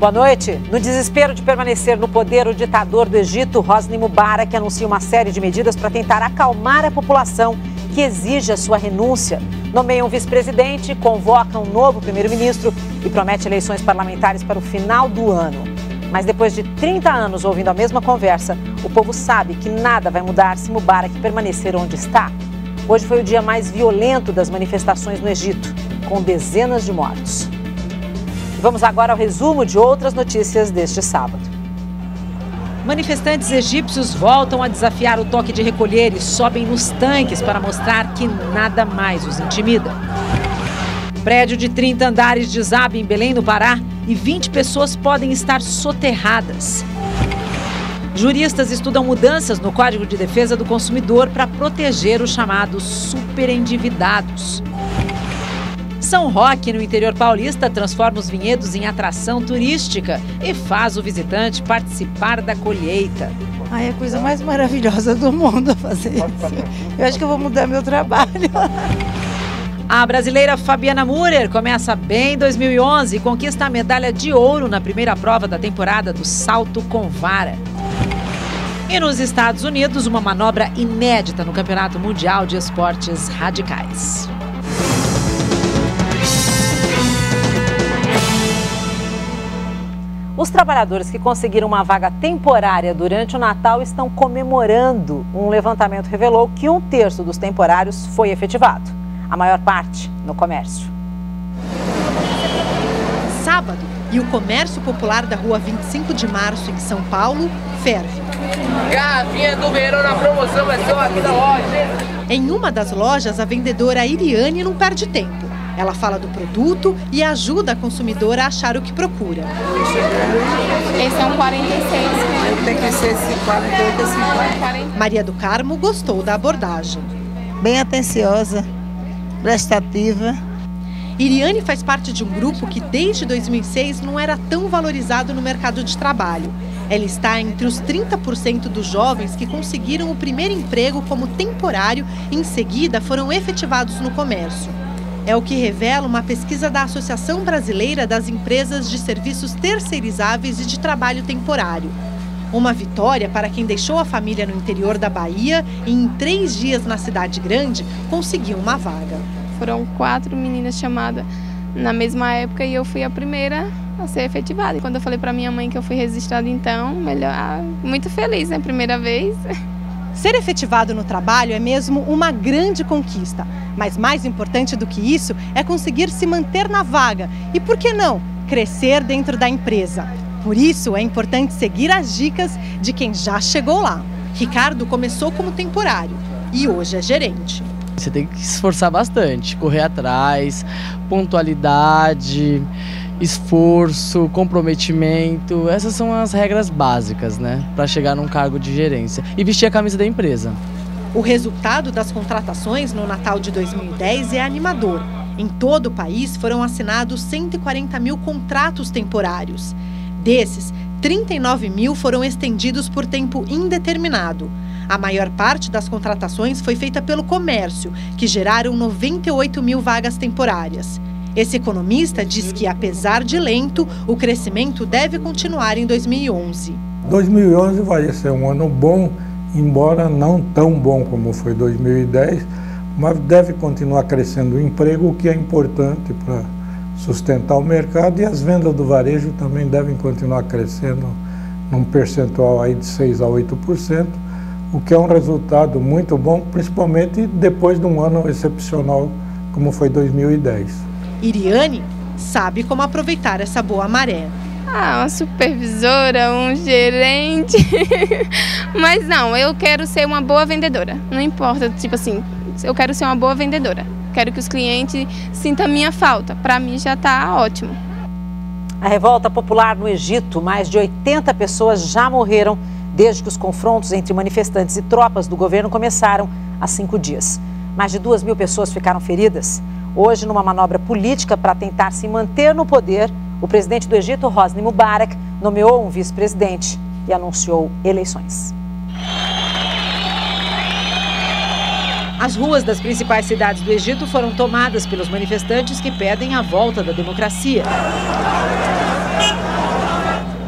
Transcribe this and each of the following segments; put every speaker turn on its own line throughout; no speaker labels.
Boa noite. No desespero de permanecer no poder, o ditador do Egito, Hosni Mubarak, anuncia uma série de medidas para tentar acalmar a população que exige a sua renúncia. Nomeia um vice-presidente, convoca um novo primeiro-ministro e promete eleições parlamentares para o final do ano. Mas depois de 30 anos ouvindo a mesma conversa, o povo sabe que nada vai mudar se Mubarak permanecer onde está. Hoje foi o dia mais violento das manifestações no Egito, com dezenas de mortos. Vamos agora ao resumo de outras notícias deste sábado. Manifestantes egípcios voltam a desafiar o toque de recolher e sobem nos tanques para mostrar que nada mais os intimida. Prédio de 30 andares desaba em Belém, no Pará, e 20 pessoas podem estar soterradas. Juristas estudam mudanças no Código de Defesa do Consumidor para proteger os chamados superendividados. São Roque, no interior paulista, transforma os vinhedos em atração turística e faz o visitante participar da colheita.
Ai, é a coisa mais maravilhosa do mundo fazer isso. Eu acho que eu vou mudar meu trabalho.
A brasileira Fabiana Murer começa bem em 2011 e conquista a medalha de ouro na primeira prova da temporada do salto com vara. E nos Estados Unidos, uma manobra inédita no Campeonato Mundial de Esportes Radicais. Os trabalhadores que conseguiram uma vaga temporária durante o Natal estão comemorando. Um levantamento revelou que um terço dos temporários foi efetivado, a maior parte no comércio.
Sábado, e o comércio popular da rua 25 de março, em São Paulo, ferve.
Garrafinha do verão na promoção vai ser aqui da loja.
Em uma das lojas, a vendedora Iriane não perde tempo ela fala do produto e ajuda a consumidora a achar o que procura.
Esse é um 46.
Tem que ser 48 50.
Maria do Carmo gostou da abordagem.
Bem atenciosa, prestativa.
Iriane faz parte de um grupo que desde 2006 não era tão valorizado no mercado de trabalho. Ela está entre os 30% dos jovens que conseguiram o primeiro emprego como temporário e em seguida foram efetivados no comércio. É o que revela uma pesquisa da Associação Brasileira das Empresas de Serviços Terceirizáveis e de Trabalho Temporário. Uma vitória para quem deixou a família no interior da Bahia e em três dias na cidade grande conseguiu uma vaga.
Foram quatro meninas chamadas na mesma época e eu fui a primeira a ser efetivada. Quando eu falei para minha mãe que eu fui registrada, então, melhor, ah, muito feliz, né? Primeira vez.
Ser efetivado no trabalho é mesmo uma grande conquista. Mas mais importante do que isso é conseguir se manter na vaga e, por que não, crescer dentro da empresa. Por isso é importante seguir as dicas de quem já chegou lá. Ricardo começou como temporário e hoje é gerente.
Você tem que se esforçar bastante, correr atrás, pontualidade esforço, comprometimento. Essas são as regras básicas, né, para chegar num cargo de gerência e vestir a camisa da empresa.
O resultado das contratações no Natal de 2010 é animador. Em todo o país foram assinados 140 mil contratos temporários. Desses, 39 mil foram estendidos por tempo indeterminado. A maior parte das contratações foi feita pelo comércio, que geraram 98 mil vagas temporárias. Esse economista diz que, apesar de lento, o crescimento deve continuar em 2011.
2011 vai ser um ano bom, embora não tão bom como foi 2010, mas deve continuar crescendo o emprego, o que é importante para sustentar o mercado e as vendas do varejo também devem continuar crescendo num percentual aí de 6 a 8%, o que é um resultado muito bom, principalmente depois de um ano excepcional como foi 2010.
Iriane sabe como aproveitar essa boa maré.
Ah, uma supervisora, um gerente. Mas não, eu quero ser uma boa vendedora. Não importa, tipo assim, eu quero ser uma boa vendedora. Quero que os clientes sintam a minha falta. Para mim já está ótimo.
A revolta popular no Egito, mais de 80 pessoas já morreram desde que os confrontos entre manifestantes e tropas do governo começaram há cinco dias. Mais de duas mil pessoas ficaram feridas. Hoje, numa manobra política para tentar se manter no poder, o presidente do Egito, Hosni Mubarak, nomeou um vice-presidente e anunciou eleições. As ruas das principais cidades do Egito foram tomadas pelos manifestantes que pedem a volta da democracia.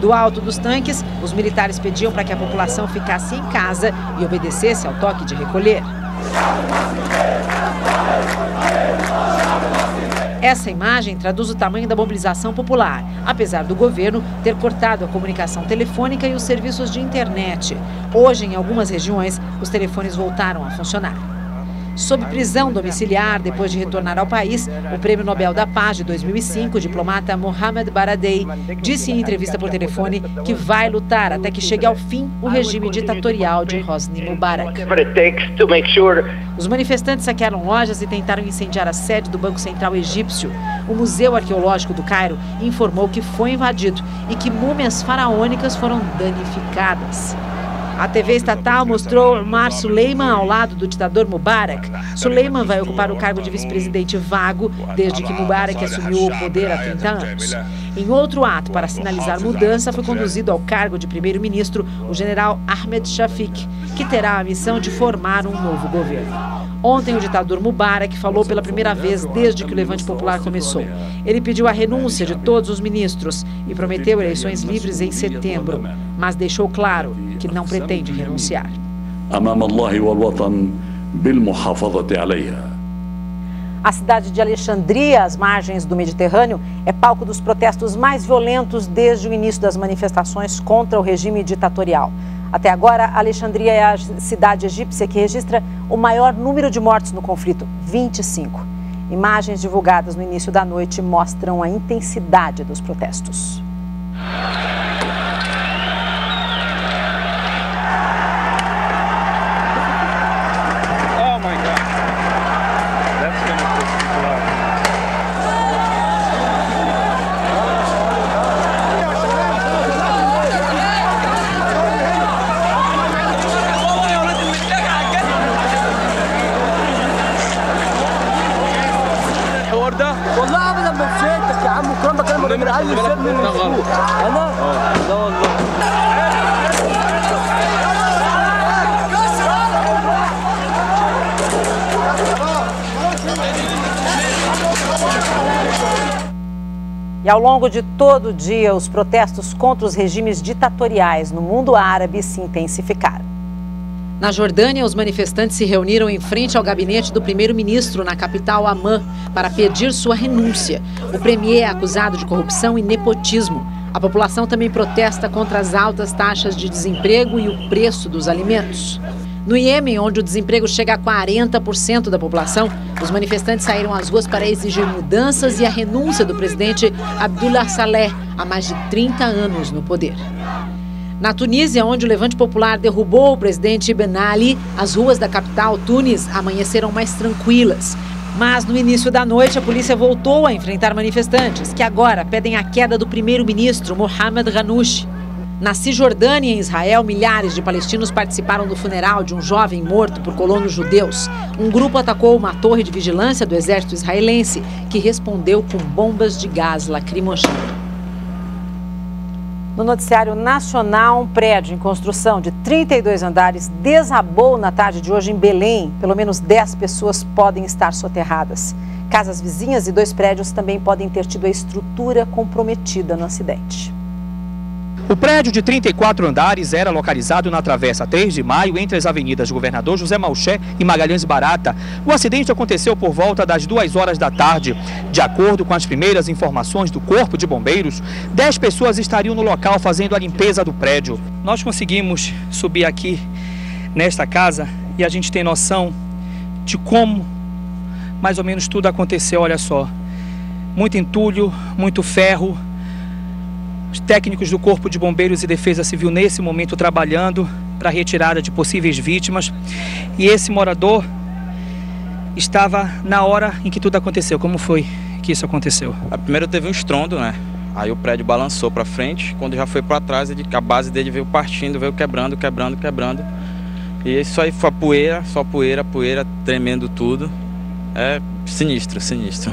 Do alto dos tanques, os militares pediam para que a população ficasse em casa e obedecesse ao toque de recolher. Essa imagem traduz o tamanho da mobilização popular, apesar do governo ter cortado a comunicação telefônica e os serviços de internet. Hoje, em algumas regiões, os telefones voltaram a funcionar. Sob prisão domiciliar depois de retornar ao país, o Prêmio Nobel da Paz de 2005, o diplomata Mohamed Baradei, disse em entrevista por telefone que vai lutar até que chegue ao fim o regime ditatorial de Hosni Mubarak. Os manifestantes saquearam lojas e tentaram incendiar a sede do Banco Central Egípcio. O Museu Arqueológico do Cairo informou que foi invadido e que múmias faraônicas foram danificadas. A TV estatal mostrou Omar Suleiman ao lado do ditador Mubarak. Suleiman vai ocupar o cargo de vice-presidente vago desde que Mubarak assumiu o poder há 30 anos. Em outro ato para sinalizar mudança, foi conduzido ao cargo de primeiro-ministro o general Ahmed Shafik, que terá a missão de formar um novo governo. Ontem, o ditador Mubarak falou pela primeira vez desde que o levante popular começou. Ele pediu a renúncia de todos os ministros e prometeu eleições livres em setembro, mas deixou claro que não pretende renunciar. A cidade de Alexandria, às margens do Mediterrâneo, é palco dos protestos mais violentos desde o início das manifestações contra o regime ditatorial. Até agora, Alexandria é a cidade egípcia que registra o maior número de mortos no conflito 25. Imagens divulgadas no início da noite mostram a intensidade dos protestos. E ao longo de todo o dia, os protestos contra os regimes ditatoriais no mundo árabe se intensificaram. Na Jordânia, os manifestantes se reuniram em frente ao gabinete do primeiro-ministro na capital Amman para pedir sua renúncia. O premier é acusado de corrupção e nepotismo. A população também protesta contra as altas taxas de desemprego e o preço dos alimentos. No Iêmen, onde o desemprego chega a 40% da população, os manifestantes saíram às ruas para exigir mudanças e a renúncia do presidente Abdullah Saleh, há mais de 30 anos no poder. Na Tunísia, onde o levante popular derrubou o presidente Ben Ali, as ruas da capital, Tunis, amanheceram mais tranquilas. Mas no início da noite, a polícia voltou a enfrentar manifestantes, que agora pedem a queda do primeiro-ministro Mohamed Ghanouchi. Na Cisjordânia, em Israel, milhares de palestinos participaram do funeral de um jovem morto por colonos judeus. Um grupo atacou uma torre de vigilância do exército israelense, que respondeu com bombas de gás lacrimogêneo. No noticiário nacional, um prédio em construção de 32 andares desabou na tarde de hoje em Belém. Pelo menos 10 pessoas podem estar soterradas. Casas vizinhas e dois prédios também podem ter tido a estrutura comprometida no acidente.
O prédio de 34 andares era localizado na Travessa 3 de Maio, entre as avenidas Governador José Malché e Magalhães Barata. O acidente aconteceu por volta das 2 horas da tarde. De acordo com as primeiras informações do Corpo de Bombeiros, 10 pessoas estariam no local fazendo a limpeza do prédio. Nós conseguimos subir aqui nesta casa e a gente tem noção de como mais ou menos tudo aconteceu, olha só. Muito entulho, muito ferro, os técnicos do Corpo de Bombeiros e Defesa Civil nesse momento trabalhando para a retirada de possíveis vítimas. E esse morador estava na hora em que tudo aconteceu. Como foi que isso aconteceu?
A primeira teve um estrondo, né? Aí o prédio balançou para frente, quando já foi para trás, a base dele veio partindo, veio quebrando, quebrando, quebrando. E isso aí foi a poeira, só poeira, poeira, tremendo tudo. É sinistro, sinistro.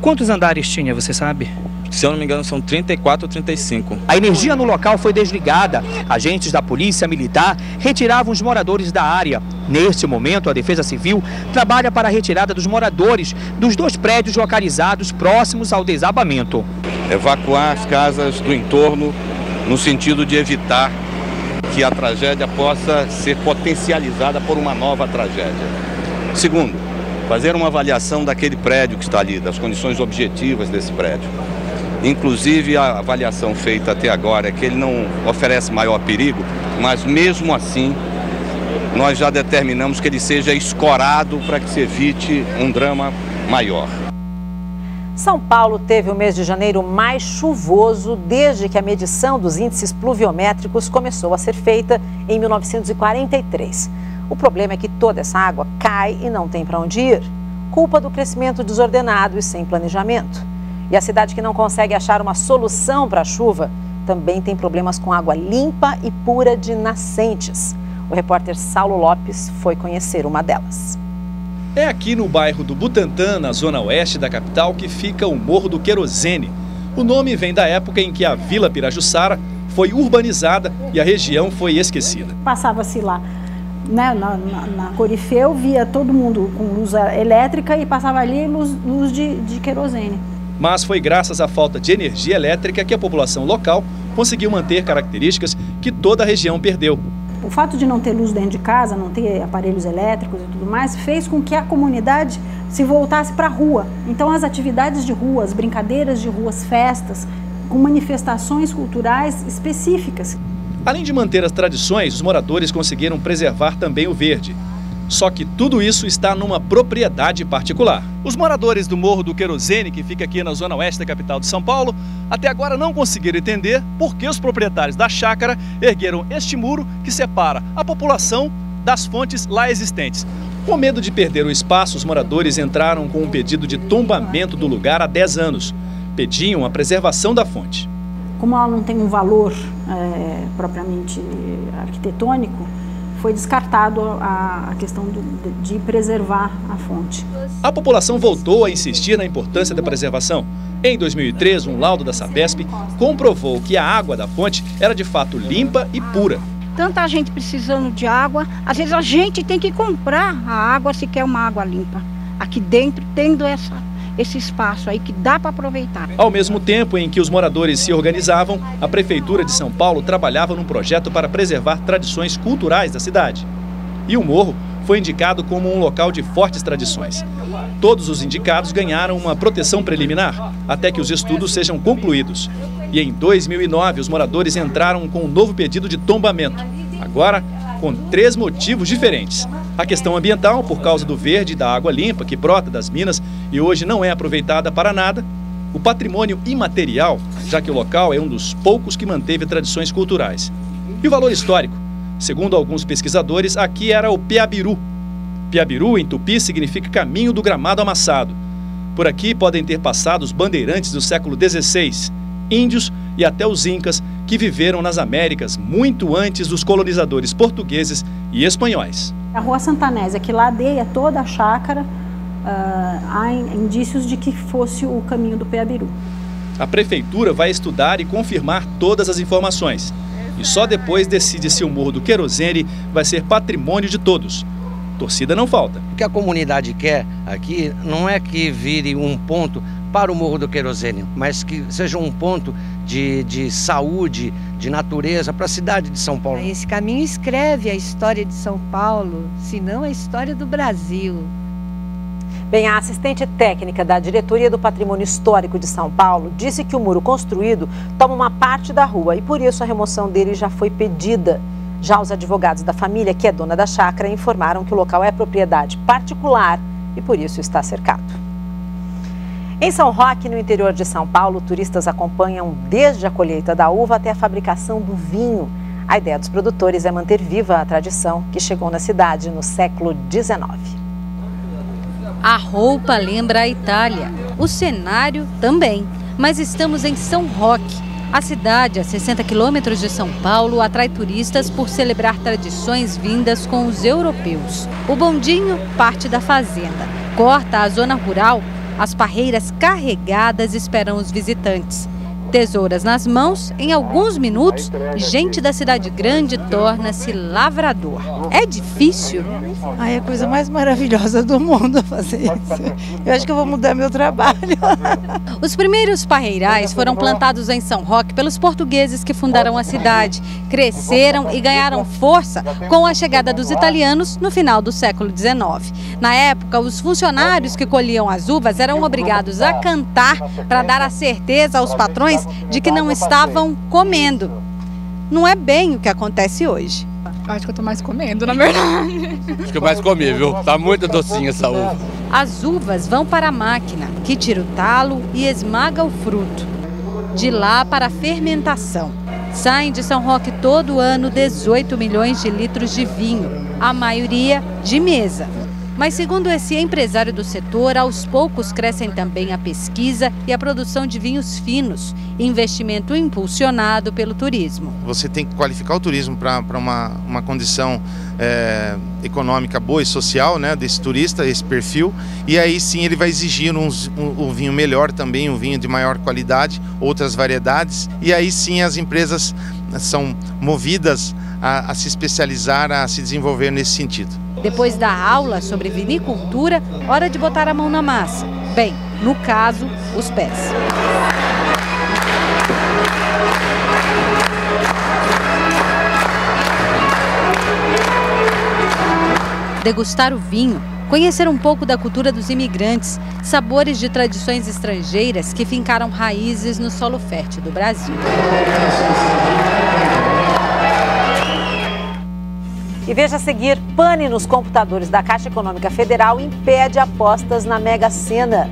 Quantos andares tinha, você sabe?
Se eu não me engano, são 34 ou 35.
A energia no local foi desligada. Agentes da Polícia Militar retiravam os moradores da área. Neste momento, a Defesa Civil trabalha para a retirada dos moradores dos dois prédios localizados próximos ao desabamento.
Evacuar as casas do entorno no sentido de evitar que a tragédia possa ser potencializada por uma nova tragédia. Segundo, fazer uma avaliação daquele prédio que está ali, das condições objetivas desse prédio. Inclusive, a avaliação feita até agora é que ele não oferece maior perigo, mas mesmo assim, nós já determinamos que ele seja escorado para que se evite um drama maior.
São Paulo teve o mês de janeiro mais chuvoso desde que a medição dos índices pluviométricos começou a ser feita em 1943. O problema é que toda essa água cai e não tem para onde ir, culpa do crescimento desordenado e sem planejamento. E a cidade que não consegue achar uma solução para a chuva também tem problemas com água limpa e pura de nascentes. O repórter Saulo Lopes foi conhecer uma delas.
É aqui no bairro do Butantã, na zona oeste da capital, que fica o Morro do Querosene. O nome vem da época em que a Vila Pirajussara foi urbanizada e a região foi esquecida.
Passava-se lá né, na, na, na Corifeu, via todo mundo com luz elétrica e passava ali luz, luz de, de querosene.
Mas foi graças à falta de energia elétrica que a população local conseguiu manter características que toda a região perdeu
o fato de não ter luz dentro de casa, não ter aparelhos elétricos e tudo mais, fez com que a comunidade se voltasse para a rua. Então, as atividades de rua, as brincadeiras de ruas, festas, com manifestações culturais específicas.
Além de manter as tradições, os moradores conseguiram preservar também o verde. Só que tudo isso está numa propriedade particular. Os moradores do Morro do Querosene, que fica aqui na zona oeste da capital de São Paulo, até agora não conseguiram entender por que os proprietários da chácara ergueram este muro que separa a população das fontes lá existentes. Com medo de perder o espaço, os moradores entraram com um pedido de tombamento do lugar há 10 anos. Pediam a preservação da fonte.
Como ela não tem um valor é, propriamente arquitetônico, foi descartado a, a questão do, de preservar a fonte.
A população voltou a insistir na importância da preservação. Em 2003, um laudo da Sabesp comprovou que a água da fonte era de fato limpa e pura.
Tanta gente precisando de água, às vezes a gente tem que comprar a água se quer uma água limpa. Aqui dentro, tendo essa esse espaço aí que dá para aproveitar.
Ao mesmo tempo em que os moradores se organizavam, a Prefeitura de São Paulo trabalhava num projeto para preservar tradições culturais da cidade. E o morro foi indicado como um local de fortes tradições. Todos os indicados ganharam uma proteção preliminar, até que os estudos sejam concluídos. E em 2009, os moradores entraram com um novo pedido de tombamento. Agora, com três motivos diferentes. A questão ambiental, por causa do verde e da água limpa que brota das minas e hoje não é aproveitada para nada. O patrimônio imaterial, já que o local é um dos poucos que manteve tradições culturais. E o valor histórico. Segundo alguns pesquisadores, aqui era o Piabiru. Piabiru, em tupi, significa caminho do gramado amassado. Por aqui podem ter passado os bandeirantes do século XVI, índios e até os incas que viveram nas Américas muito antes dos colonizadores portugueses e espanhóis.
A Rua Santanésia, que ladeia toda a chácara, há indícios de que fosse o caminho do Peabiru.
A prefeitura vai estudar e confirmar todas as informações. E só depois decide se o Morro do Querosene vai ser patrimônio de todos. Torcida não falta.
O que a comunidade quer aqui não é que vire um ponto para o Morro do Querosene, mas que seja um ponto de, de saúde, de natureza para a cidade de São Paulo.
Esse caminho escreve a história de São Paulo, se não a história do Brasil.
Bem, a assistente técnica da Diretoria do Patrimônio Histórico de São Paulo disse que o muro construído toma uma parte da rua e por isso a remoção dele já foi pedida. Já os advogados da família, que é dona da chácara, informaram que o local é propriedade particular e por isso está cercado. Em São Roque, no interior de São Paulo, turistas acompanham desde a colheita da uva até a fabricação do vinho. A ideia dos produtores é manter viva a tradição que chegou na cidade no século XIX.
A roupa lembra a Itália, o cenário também, mas estamos em São Roque. A cidade, a 60 quilômetros de São Paulo, atrai turistas por celebrar tradições vindas com os europeus. O bondinho parte da fazenda, corta a zona rural as parreiras carregadas esperam os visitantes. Tesouras nas mãos, em alguns minutos, gente da cidade grande torna-se lavrador. É difícil?
Ai, é a coisa mais maravilhosa do mundo fazer isso. Eu acho que eu vou mudar meu trabalho.
Os primeiros parreirais foram plantados em São Roque pelos portugueses que fundaram a cidade. Cresceram e ganharam força com a chegada dos italianos no final do século XIX. Na época, os funcionários que colhiam as uvas eram obrigados a cantar para dar a certeza aos patrões de que não estavam comendo. Não é bem o que acontece hoje.
Acho que eu tô mais comendo, na verdade.
Acho que eu mais comi, viu? Tá muito docinha essa uva.
As uvas vão para a máquina, que tira o talo e esmaga o fruto. De lá para a fermentação. Saem de São Roque todo ano 18 milhões de litros de vinho, a maioria de mesa. Mas, segundo esse empresário do setor, aos poucos crescem também a pesquisa e a produção de vinhos finos, investimento impulsionado pelo turismo.
Você tem que qualificar o turismo para uma, uma condição é, econômica boa e social né, desse turista, esse perfil, e aí sim ele vai exigir um, um, um vinho melhor também, um vinho de maior qualidade, outras variedades, e aí sim as empresas são movidas a, a se especializar, a se desenvolver nesse sentido.
Depois da aula sobre vinicultura, hora de botar a mão na massa. Bem, no caso, os pés. Degustar o vinho, conhecer um pouco da cultura dos imigrantes, sabores de tradições estrangeiras que fincaram raízes no solo fértil do Brasil.
E veja a seguir, pane nos computadores da Caixa Econômica Federal impede apostas na Mega Sena.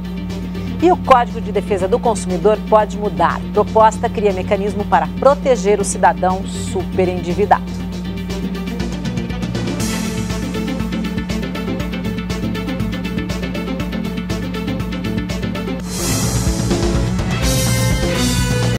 E o Código de Defesa do Consumidor pode mudar. Proposta cria mecanismo para proteger o cidadão superendividado.